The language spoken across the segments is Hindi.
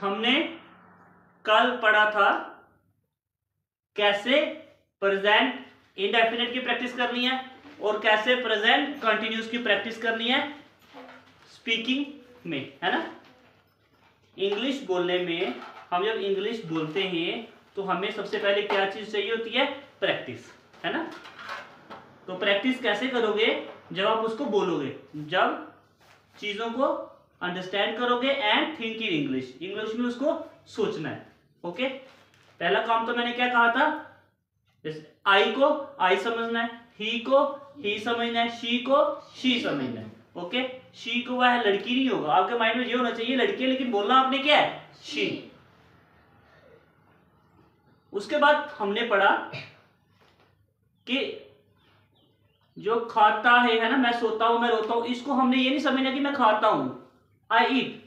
हमने कल पढ़ा था कैसे प्रेजेंट इनडेफिनेट की प्रैक्टिस करनी है और कैसे प्रेजेंट कंटिन्यूस की प्रैक्टिस करनी है स्पीकिंग में, है ना? इंग्लिश बोलने में, हम जब इंग्लिश बोलते हैं तो हमें सबसे पहले क्या चीज़ चाहिए होती है? प्रैक्टिस है ना? तो प्रैक्टिस कैसे करोगे? जब आप उसको बोलोगे, जब चीज़ों को अंडरस्टैंड करोगे and think in English English में उसको सोचना है ओके पहला काम तो मैंने क्या कहा था? आई को आई समझना है ही को ही समझना है शी को शी समझना है ओके शी को वह लड़की नहीं होगा। आपके माइंड में ये होना चाहिए, लड़की है, लेकिन बोलना आपने क्या है? शी उसके बाद हमने पढ़ा कि जो खाता है है ना, मैं सोता हूँ, मैं रोता हूँ, इसको हमने ये नहीं समझना कि मैं खाता हूँ। आई ईट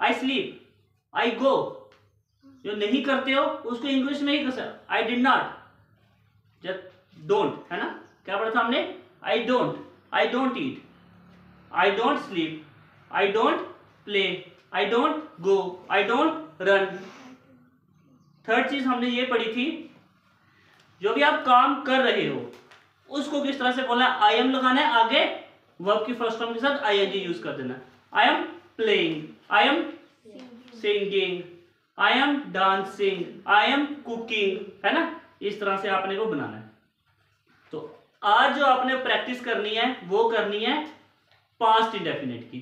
आई स्लीप आई गो जो नहीं करते हो, उसको इंग्लिश में ही कर आई डिड नॉट डोंट है ना? क्या पढ़ा था हमने? I don't I don't eat I don't sleep I don't play I don't go I don't run third चीज़ हमने ये पढ़ी थी, जो भी आप काम कर रहे हो, उसको किस तरह से बोलना है? आई एम लगाना है आगे वर्ब की फ़र्स्ट फॉर्म के साथ आई एन जी यूज़ कर देना। I am playing I am singing I am dancing I am cooking है ना? इस तरह से आपने को बनाना है। तो आज जो आपने प्रैक्टिस करनी है, वो करनी है पास्ट इंडेफिनेट की।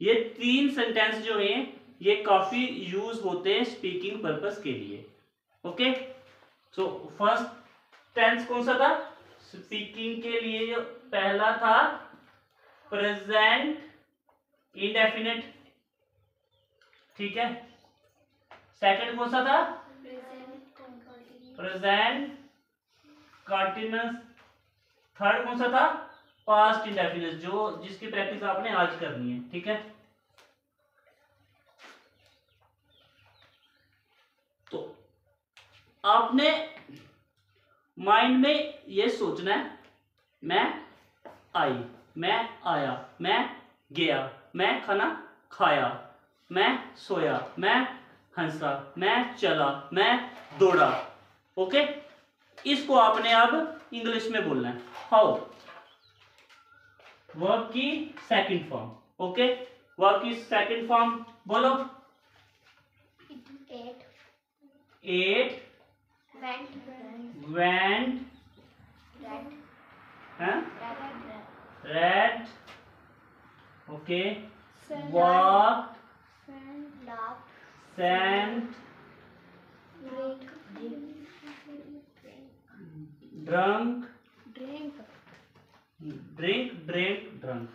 ये तीन सेंटेंस जो हैं, ये काफ़ी यूज़ होते हैं स्पीकिंग पर्पस के लिए। ओके सो फ़र्स्ट टेंस कौन सा था? स्पीकिंग के लिए जो पहला था प्रेजेंट इंडेफिनेट ठीक है? सेकंड कौन सा था? प्रेजेंट कंटिन्यूस थर्ड कौन सा था? पास्ट इंडेफिनेट जो जिसकी प्रैक्टिस आपने आज करनी है, ठीक है? तो आपने माइंड में ये सोचना है, मैं आई, मैं आया, मैं गया। मैं खाना खाया मैं सोया मैं हंसा मैं चला मैं दौड़ा। ओके इसको आपने अब इंग्लिश में बोलना है। हाउ वर्ब की सेकंड फॉर्म ओके वर्ब की सेकंड फॉर्म बोलो। Ate went huh? read okay sent drunk. Drink drink drunk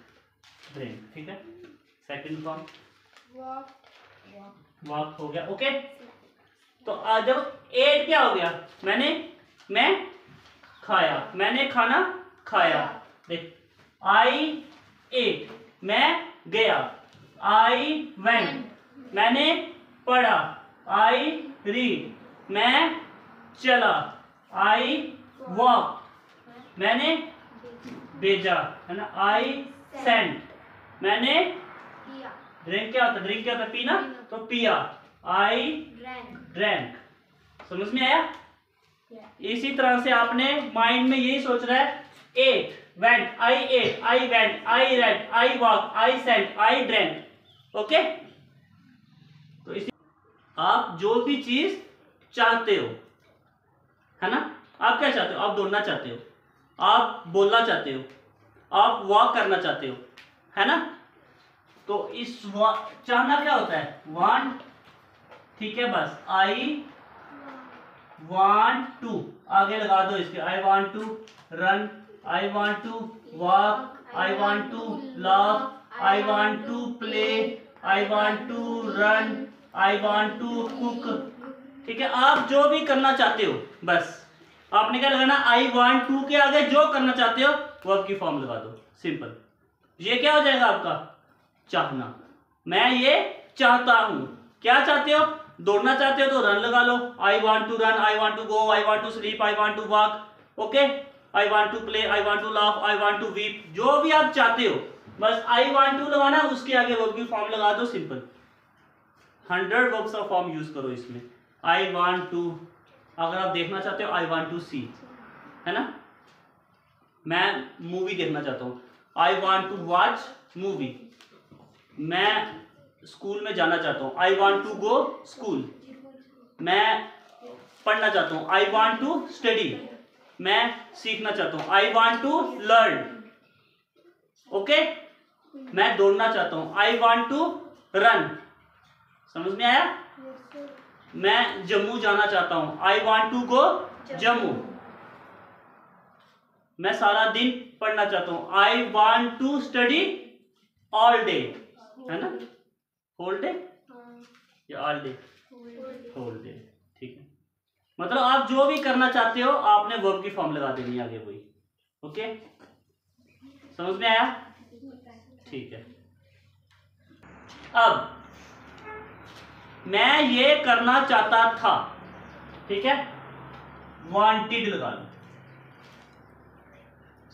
drink ठीक है? सेकंड फॉर्म वॉक वॉक हो गया. ओके तो जब एट क्या हो गया? मैंने मैं खाया. मैंने खाना खाया. देख आई एट मैं गया। आई वेंट मैंने पढ़ा। आई रीड मैं चला। आई वॉक मैंने भेजा। है ना? आई सेंट मैंने ड्रिंक क्या होता? ड्रिंक क्या होता? पीना? तो पिया। आई ड्रैंक समझ में आया? इसी तरह से आपने माइंड में यही सोच रहा है ate went I ate I went I read I walk I sent I drank okay तो इसी आप जो भी चीज़ चाहते हो, है ना? आप क्या चाहते हो? आप दौड़ना चाहते हो, आप बोलना चाहते हो, आप वॉक करना चाहते हो, है ना? तो इस चाहना क्या होता है? वांट ठीक है बस। आई वांट टू आगे लगा दो इसके। I want to run I want to walk I want to love I want to play I want to run I want to cook ठीक है आप जो भी करना चाहते हो बस आपने क्या लगाना आई वांट टू के आगे जो करना चाहते हो वो आपकी फॉर्म लगा दो सिंपल ये क्या हो जाएगा आपका चाहना मैं ये चाहता हूँ क्या चाहते हो दौड़ना चाहते हो तो रन लगा लो I want to run I want to go I want to sleep I want to walk okay I want to play I want to laugh I want to weep जो भी आप चाहते हो, बस आई वॉन्ट टू लगाना, उसके आगे वर्ब की फॉर्म लगा दो सिंपल हंड्रेड वर्ब्स का फॉर्म यूज़ करो इसमें. आई वांट टू अगर आप देखना चाहते हो आई वांट टू सी है ना? मैं मूवी देखना चाहता हूँ. I want to watch movie मैं स्कूल में जाना चाहता हूँ. I want to go school मैं पढ़ना चाहता हूँ. आई वांट टू स्टडी मैं सीखना चाहता हूँ। I want to learn okay मैं दौड़ना चाहता हूँ। आई वॉन्ट टू रन समझ में आया? मैं जम्मू जाना चाहता हूँ। I want to go Jammu. मैं सारा दिन पढ़ना चाहता हूँ। I want to study all day है ना? होल डे या ऑल डे होल डे ठीक है। मतलब आप जो भी करना चाहते हो, आपने वर्ब की फॉर्म लगा देनी आगे वही ओके समझ में आया? ठीक है। अब, मैं ये करना चाहता था, ठीक है? वांटेड लगा लो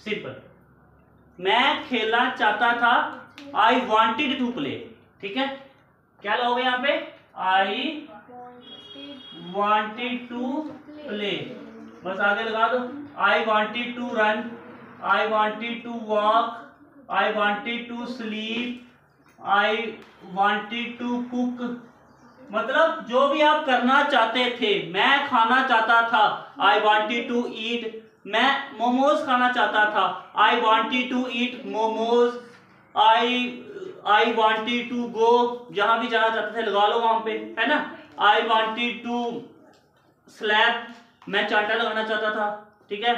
सिंपल मैं खेलना चाहता था आई वांटेड टू प्ले ठीक है? क्या लगाओगे यहाँ पे? आई वांटेड टू प्ले बस आगे लगा दो। I wanted to run I wanted to walk I wanted to sleep I wanted to cook मतलब जो भी आप करना चाहते थे, मैं खाना चाहता था। आई वांटेड टू ईट मैं मोमोज खाना चाहता था। I wanted to eat momos. I I wanted to go जहाँ भी जाना चाहते थे, लगा लो वहाँ पे। है ना? आई वांटेड टू स्लैब मैं चाटा लगाना चाहता था, ठीक है?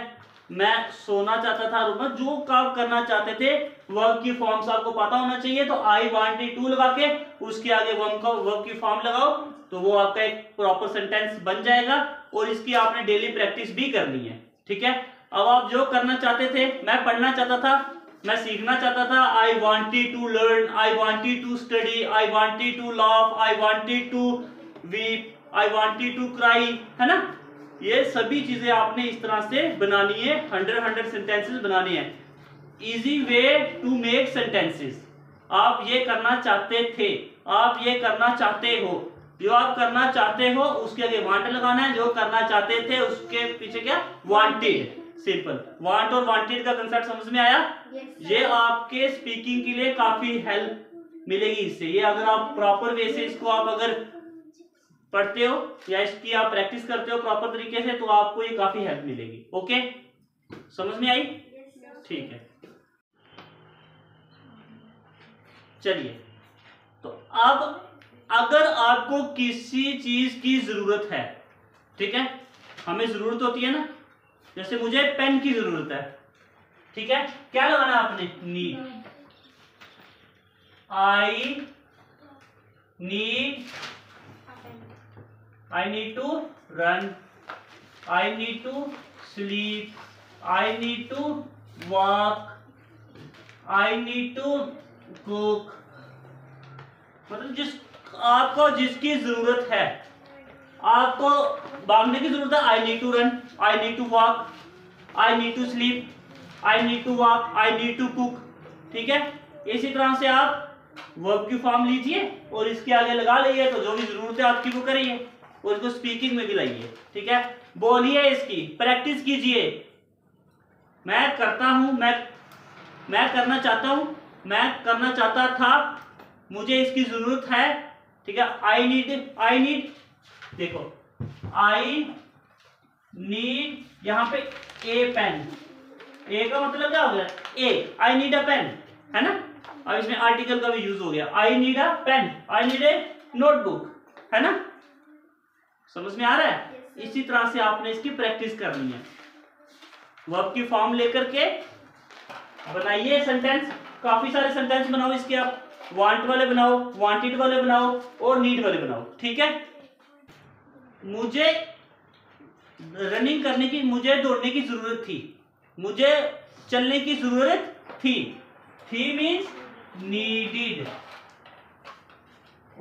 मैं सोना चाहता था रूम जो काम करना चाहते थे वर्ब की फॉर्म्स आपको पता होना चाहिए तो आई वांटेड टू लगा के, उसके आगे वर्ब का वर्ब की फॉर्म लगाओ तो वो आपका एक प्रॉपर सेंटेंस बन जाएगा, और इसकी आपने डेली प्रैक्टिस भी करनी है, ठीक है? अब आप जो करना चाहते थे, मैं पढ़ना चाहता था, मैं सीखना चाहता था I wanted to learn I wanted to study I wanted to laugh I wanted to weep I wanted to cry है ना? ये सभी चीज़ें आपने इस तरह से बनानी है हंड्रेड हंड्रेड सेंटेंसेस बनानी है। Easy way to make sentences आप ये करना चाहते थे आप ये करना चाहते हो। जो आप करना चाहते हो उसके आगे वांट लगाना है जो करना चाहते थे उसके पीछे क्या? वांटेड सिंपल वांट और वांटेड का कंसेप्ट समझ में आया? Yes, ये आपके स्पीकिंग के लिए काफ़ी हेल्प मिलेगी इससे। ये अगर आप प्रॉपर वे से इसको आप अगर पढ़ते हो या इसकी आप प्रैक्टिस करते हो प्रॉपर तरीके से तो आपको ये काफ़ी हेल्प मिलेगी। ओके समझ में आई? ठीक है। चलिए। तो अब अगर आपको किसी चीज़ की ज़रूरत है ठीक है? हमें ज़रूरत होती है ना? जैसे मुझे पेन की ज़रूरत है ठीक है? क्या लगाना आपने? Need I need I need to run. I need to sleep. I need to walk. I need to cook. मतलब जिस, आपको जिसकी ज़रूरत है, आपको भागने की ज़रूरत है I need to run I need to walk I need to sleep I need to walk I need to cook ठीक है इसी तरह से आप वर्ब की फॉर्म लीजिए और इसके आगे लगा लीजिए तो जो भी ज़रूरत है आपकी वो करिए उसको स्पीकिंग में भी लाइए, ठीक है? बोलिए इसकी प्रैक्टिस कीजिए। मैं करता हूँ, मैं मैं करना चाहता हूँ, मैं करना चाहता था, मुझे इसकी ज़रूरत है, ठीक है? आई नीड आई नीड देखो आई नीड यहाँ पे ए पेन ए का मतलब क्या हो गया? ए आई नीड अ पेन है ना? अब इसमें आर्टिकल का भी यूज़ हो गया। I need a pen I need a notebook है ना? समझ में आ रहा है? इसी तरह से आपने इसकी प्रैक्टिस करनी है। वर्ब की फॉर्म लेकर के बनाइए सेंटेंस काफ़ी सारे सेंटेंस बनाओ इसके आप। वांट वाले बनाओ वांटेड वाले बनाओ और नीड वाले बनाओ ठीक है? मुझे रनिंग करने की मुझे दौड़ने की ज़रूरत थी। मुझे चलने की ज़रूरत थी। थी मीन्स नीडिड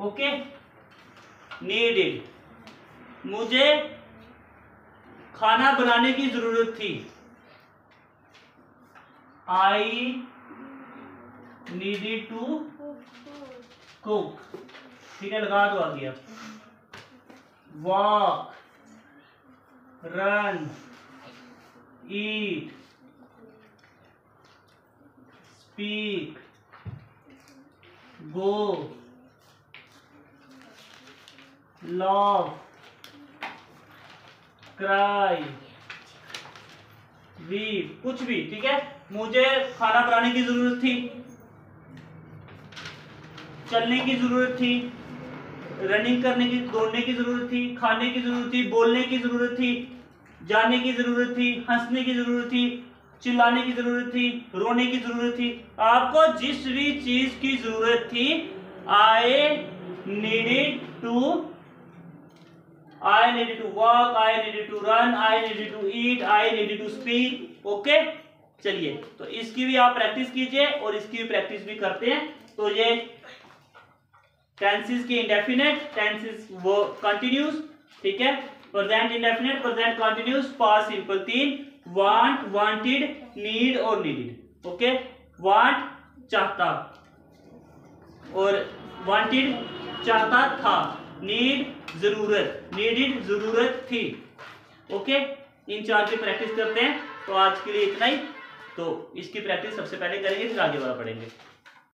ओके नीडिड मुझे खाना बनाने की ज़रूरत थी। आई नीडेड टू कुक ठीक है, लगा दो आगे अब। Walk run eat speak go love cry weep कुछ भी ठीक है मुझे खाना बनाने की ज़रूरत थी चलने की ज़रूरत थी रनिंग करने की दौड़ने की ज़रूरत थी खाने की ज़रूरत थी बोलने की ज़रूरत थी जाने की ज़रूरत थी हंसने की ज़रूरत थी चिल्लाने की ज़रूरत थी रोने की ज़रूरत थी आपको जिस भी चीज़ की ज़रूरत थी I needed to I needed to walk I needed to run I needed to eat I needed to speak okay चलिए तो इसकी भी आप प्रैक्टिस कीजिए और इसकी भी प्रैक्टिस भी करते हैं। तो ये टेंसेस की इंडेफिनेट टेंसेस वो कंटिन्यूस ठीक है? Present indefinite present continuous past simple तीन। वांट वांटेड नीड और नीडेड ओके वांट चाहता और वांटेड चाहता था। नीड ज़रूरत नीडिड ज़रूरत थी। ओके इन चार की प्रैक्टिस करते हैं। तो आज के लिए इतना ही। तो इसकी प्रैक्टिस सबसे पहले करेंगे, फिर आगे बढ़ा पढ़ेंगे।